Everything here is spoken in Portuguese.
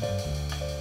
Música